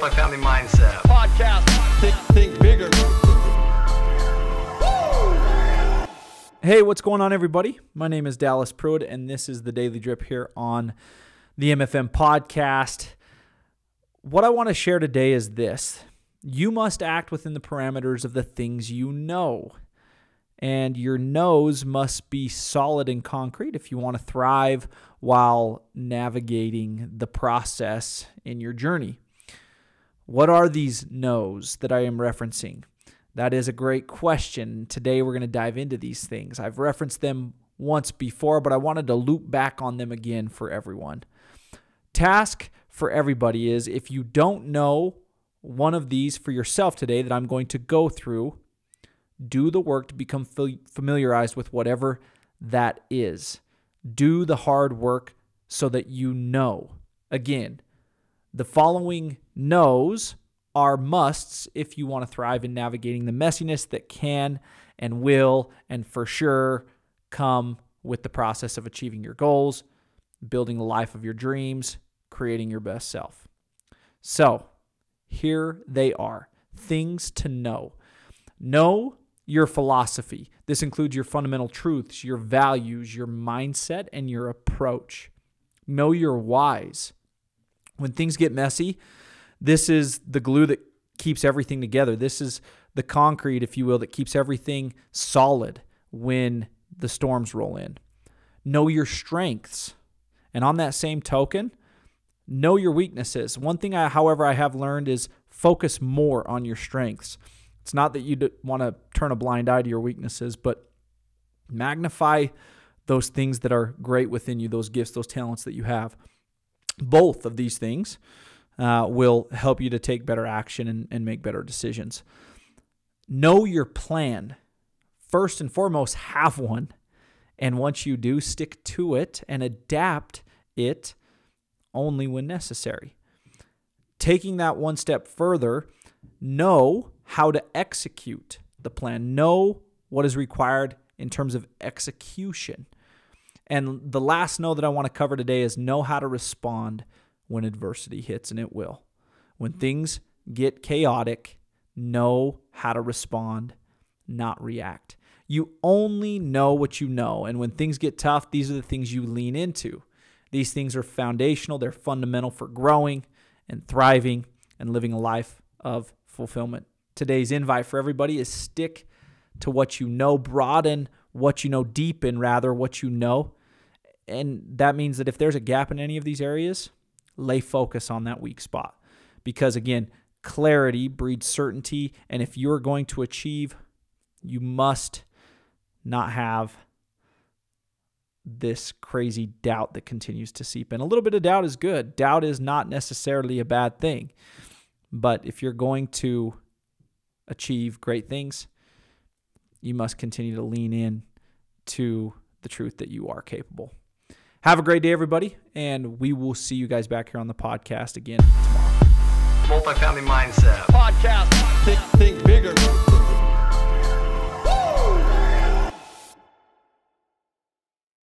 Multifamily Mindset. podcast. Think, think bigger. Hey, what's going on, everybody? My name is Dallas Pruitt, and this is the Daily Drip here on the MFM podcast. What I want to share today is this you must act within the parameters of the things you know. And your knows must be solid and concrete if you want to thrive while navigating the process in your journey. What are these knows that I am referencing? That is a great question. Today we're going to dive into these things. I've referenced them once before, but I wanted to loop back on them again for everyone. Task for everybody is if you don't know one of these for yourself today that I'm going to go through, do the work to become familiarized with whatever that is. Do the hard work so that you know. Again, the following knows are musts if you want to thrive in navigating the messiness that can and will and for sure come with the process of achieving your goals, building the life of your dreams, creating your best self. So, here they are things to know. Know your philosophy. This includes your fundamental truths, your values, your mindset, and your approach. Know your whys. When things get messy, this is the glue that keeps everything together. This is the concrete, if you will, that keeps everything solid when the storms roll in. Know your strengths. And on that same token, know your weaknesses. One thing, I, however, I have learned is focus more on your strengths. It's not that you want to turn a blind eye to your weaknesses, but magnify those things that are great within you, those gifts, those talents that you have. Both of these things uh, will help you to take better action and, and make better decisions. Know your plan. First and foremost, have one. And once you do, stick to it and adapt it only when necessary. Taking that one step further, know how to execute the plan, know what is required in terms of execution. And the last know that I want to cover today is know how to respond when adversity hits, and it will. When things get chaotic, know how to respond, not react. You only know what you know. And when things get tough, these are the things you lean into. These things are foundational, they're fundamental for growing and thriving and living a life of fulfillment today's invite for everybody is stick to what you know, broaden what you know, deepen rather what you know. And that means that if there's a gap in any of these areas, lay focus on that weak spot. Because again, clarity breeds certainty. And if you're going to achieve, you must not have this crazy doubt that continues to seep in. A little bit of doubt is good. Doubt is not necessarily a bad thing. But if you're going to achieve great things, you must continue to lean in to the truth that you are capable. Have a great day, everybody, and we will see you guys back here on the podcast again tomorrow. Multifamily Mindset. Podcast.